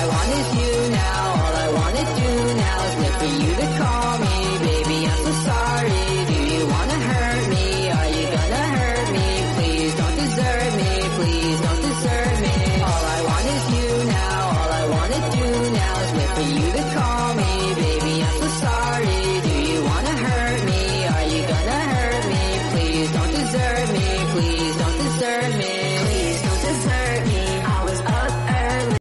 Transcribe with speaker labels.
Speaker 1: I want is you now. All I wanna do now is wait for you to call me. Baby, I'm so sorry. Do you wanna hurt me? Are you gonna hurt me? Please don't desert me. Please don't desert me. All I want is you now. All I wanna do now is wait for you to call me. Baby, I'm so sorry. Do you wanna hurt me? Are you gonna hurt me? Please don't desert me. Please.